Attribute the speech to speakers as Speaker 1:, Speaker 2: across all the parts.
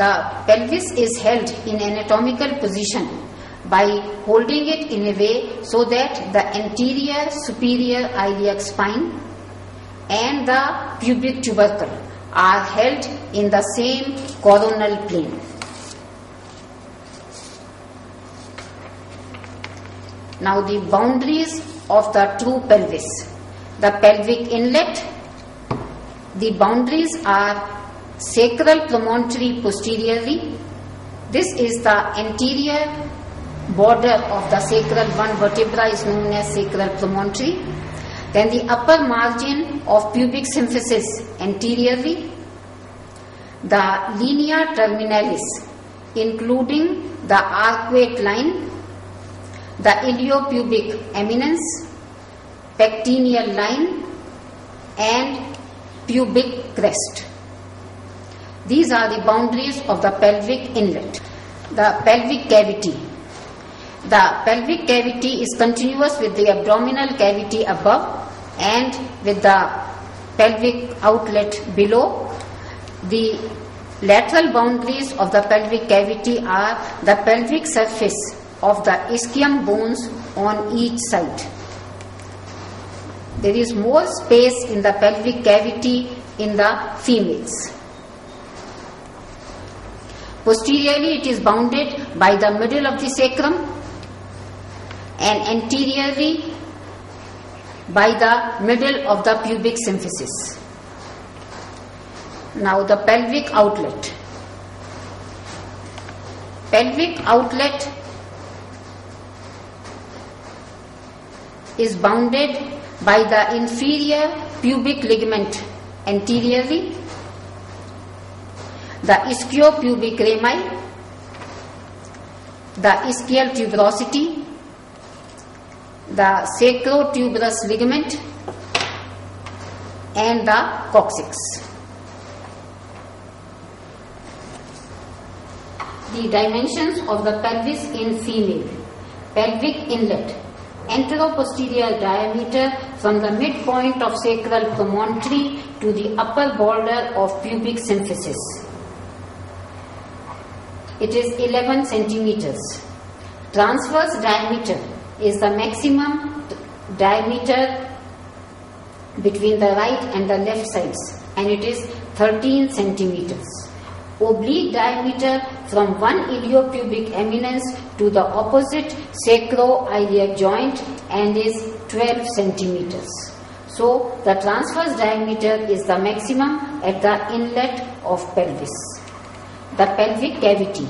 Speaker 1: The pelvis is held in anatomical position by holding it in a way so that the anterior superior iliac spine and the pubic tubercle are held in the same coronal plane. Now the boundaries of the true pelvis. The pelvic inlet, the boundaries are sacral promontory posteriorly. This is the anterior border of the sacral one vertebra is known as sacral promontory. Then the upper margin of pubic symphysis anteriorly. The linea terminalis including the arcuate line the iliopubic eminence, pectineal line, and pubic crest. These are the boundaries of the pelvic inlet. The pelvic cavity. The pelvic cavity is continuous with the abdominal cavity above and with the pelvic outlet below. The lateral boundaries of the pelvic cavity are the pelvic surface of the ischium bones on each side. There is more space in the pelvic cavity in the females. Posteriorly, it is bounded by the middle of the sacrum and anteriorly by the middle of the pubic symphysis. Now, the pelvic outlet. Pelvic outlet is bounded by the inferior pubic ligament anteriorly, the ischiopubic rami, the ischial tuberosity, the sacrotuberous ligament, and the coccyx. The dimensions of the pelvis in female. Pelvic inlet. Anteroposterior diameter from the midpoint of sacral promontory to the upper border of pubic symphysis. It is 11 centimeters. Transverse diameter is the maximum diameter between the right and the left sides and it is 13 centimeters. Oblique diameter from one iliopubic eminence to the opposite sacroiliac joint and is 12 centimeters. So the transverse diameter is the maximum at the inlet of pelvis. The pelvic cavity.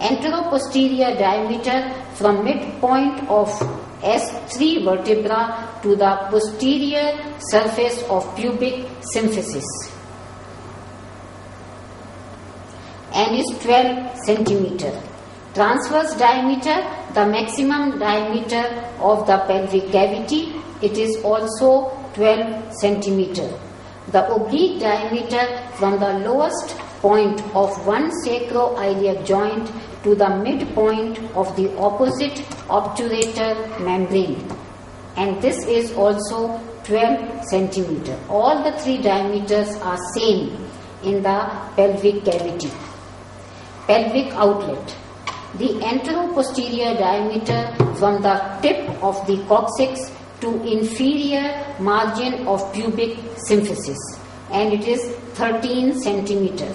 Speaker 1: Anteroposterior diameter from midpoint of S3 vertebra to the posterior surface of pubic symphysis and is 12 centimeter. Transverse diameter, the maximum diameter of the pelvic cavity, it is also 12 centimeter. The oblique diameter from the lowest point of one sacroiliac joint to the midpoint of the opposite obturator membrane. And this is also 12 centimeter. All the three diameters are same in the pelvic cavity pelvic outlet. The anteroposterior diameter from the tip of the coccyx to inferior margin of pubic symphysis and it is 13 centimeter.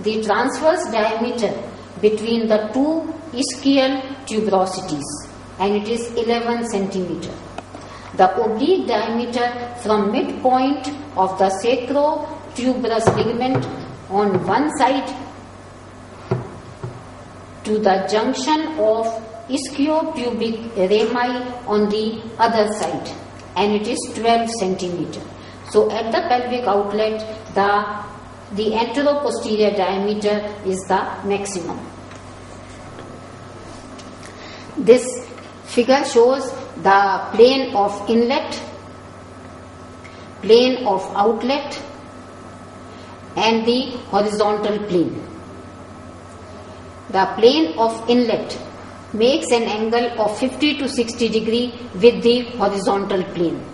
Speaker 1: The transverse diameter between the two ischial tuberosities and it is 11 centimeter. The oblique diameter from midpoint of the sacrotuberous ligament on one side to the junction of ischiopubic rami on the other side and it is 12 centimeter. So at the pelvic outlet the the anteroposterior diameter is the maximum. This figure shows the plane of inlet, plane of outlet and the horizontal plane. The plane of inlet makes an angle of 50 to 60 degree with the horizontal plane.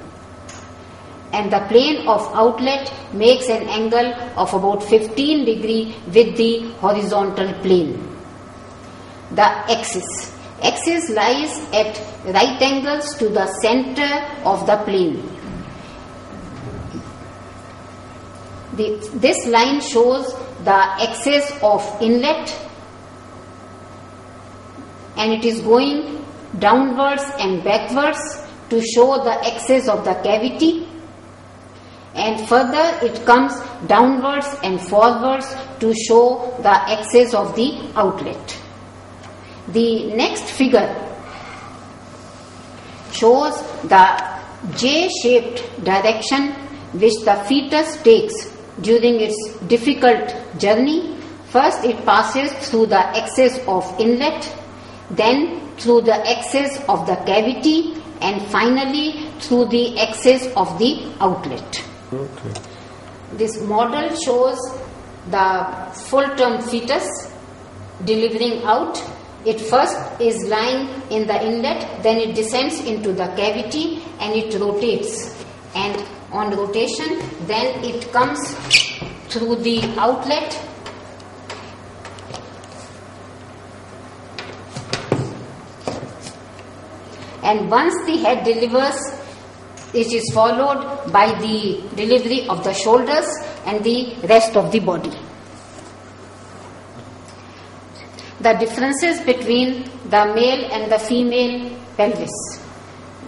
Speaker 1: and the plane of outlet makes an angle of about 15 degree with the horizontal plane. The axis. Axis lies at right angles to the center of the plane. The, this line shows the axis of inlet and it is going downwards and backwards to show the axis of the cavity and further it comes downwards and forwards to show the axis of the outlet. The next figure shows the J-shaped direction which the fetus takes during its difficult journey. First it passes through the axis of inlet, then through the axis of the cavity and finally through the axis of the outlet.
Speaker 2: Okay.
Speaker 1: This model shows the full term fetus delivering out. It first is lying in the inlet, then it descends into the cavity and it rotates. And on rotation, then it comes through the outlet and once the head delivers it is followed by the delivery of the shoulders and the rest of the body. The differences between the male and the female pelvis.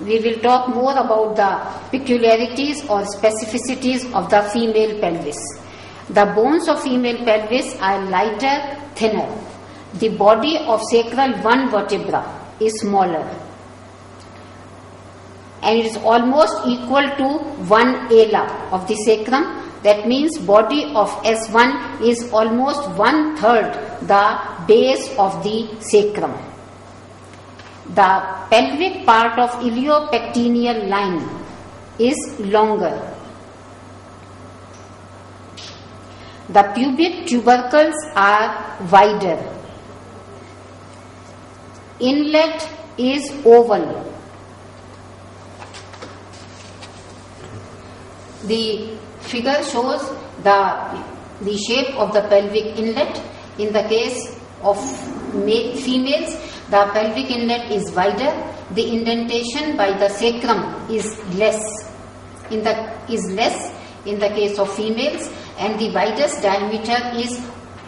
Speaker 1: We will talk more about the peculiarities or specificities of the female pelvis. The bones of female pelvis are lighter thinner. The body of sacral one vertebra is smaller and it is almost equal to one ala of the sacrum. That means body of S1 is almost one third the base of the sacrum. The pelvic part of iliopectineal line is longer. The pubic tubercles are wider. Inlet is oval The figure shows the, the shape of the pelvic inlet. In the case of ma- females, the pelvic inlet is wider. The indentation by the sacrum is less. In the is less in the case of females, and the widest diameter is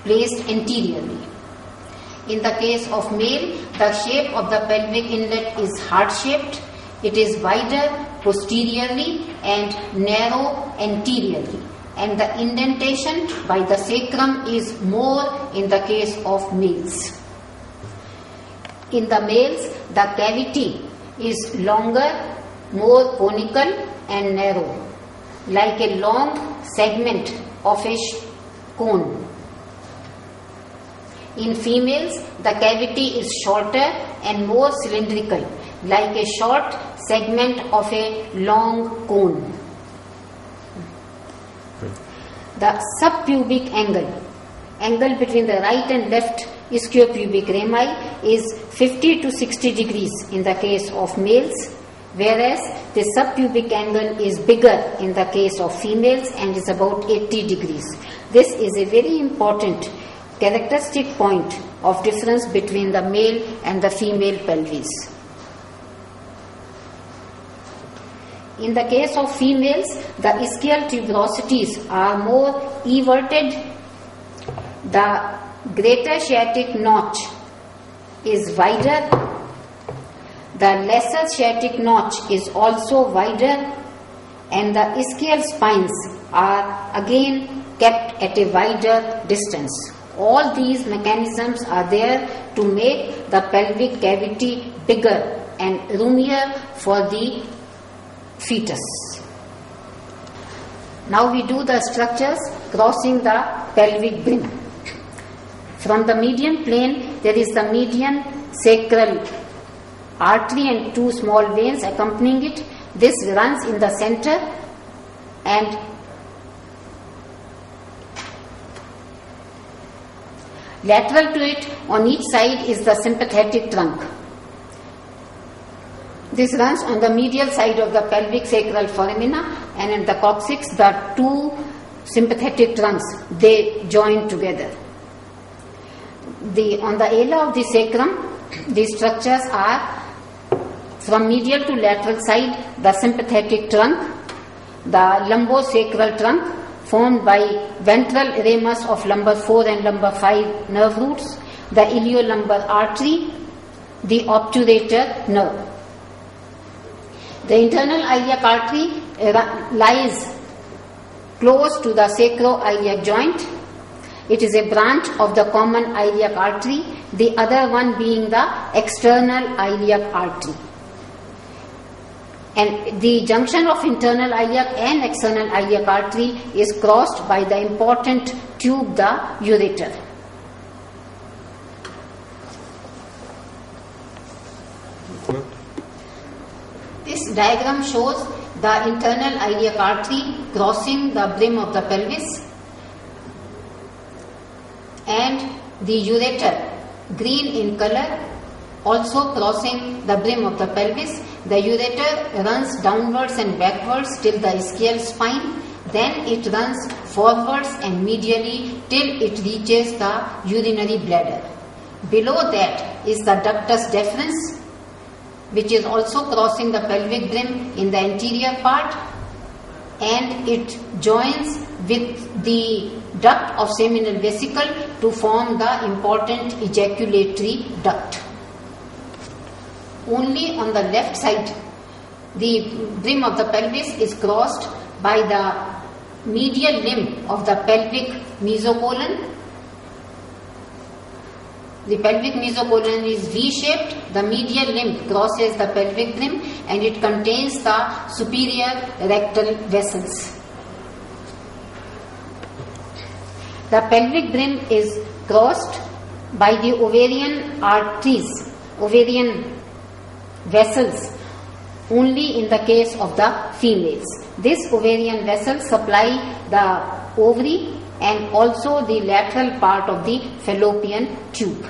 Speaker 1: placed anteriorly. In the case of male, the shape of the pelvic inlet is heart shaped. It is wider posteriorly and narrow anteriorly. And the indentation by the sacrum is more in the case of males. In the males, the cavity is longer, more conical and narrow, like a long segment of a cone. In females, the cavity is shorter and more cylindrical, like a short segment of a long cone. The subpubic angle, angle between the right and left ischiopubic rami, is 50 to 60 degrees in the case of males, whereas the subpubic angle is bigger in the case of females and is about 80 degrees. This is a very important characteristic point of difference between the male and the female pelvis. In the case of females, the ischial tuberosities are more everted. The greater sciatic notch is wider. The lesser sciatic notch is also wider, and the ischial spines are again kept at a wider distance. All these mechanisms are there to make the pelvic cavity bigger and roomier for the fetus. Now we do the structures crossing the pelvic brim. From the median plane, there is the median sacral artery and two small veins accompanying it. This runs in the center and lateral to it on each side is the sympathetic trunk. This runs on the medial side of the pelvic sacral foramina and in the coccyx the two sympathetic trunks they join together. The on the ala of the sacrum, the structures are from medial to lateral side the sympathetic trunk, the lumbosacral trunk formed by ventral ramus of lumbar 4 and lumbar 5 nerve roots, the iliolumbar artery, the obturator nerve. The internal iliac eh, artery lies close to the sacroiliac joint. It is a branch of the common iliac artery, the other one being the external iliac artery. And the junction of internal iliac and external iliac artery is crossed by the important tube, the ureter. This diagram shows the internal iliac artery crossing the brim of the pelvis and the ureter green in color also crossing the brim of the pelvis. The ureter runs downwards and backwards till the ischial spine. Then it runs forwards and medially till it reaches the urinary bladder. Below that is the ductus deferens which is also crossing the pelvic brim in the anterior part and it joins with the duct of seminal vesicle to form the important ejaculatory duct. Only on the left side, the brim of the pelvis is crossed by the medial limb of the pelvic mesocolon the pelvic mesocolon is V-shaped. The medial limb crosses the pelvic brim and it contains the superior rectal vessels. The pelvic brim is crossed by the ovarian arteries, ovarian vessels only in the case of the females. This ovarian vessel supply the ovary and also the lateral part of the fallopian tube.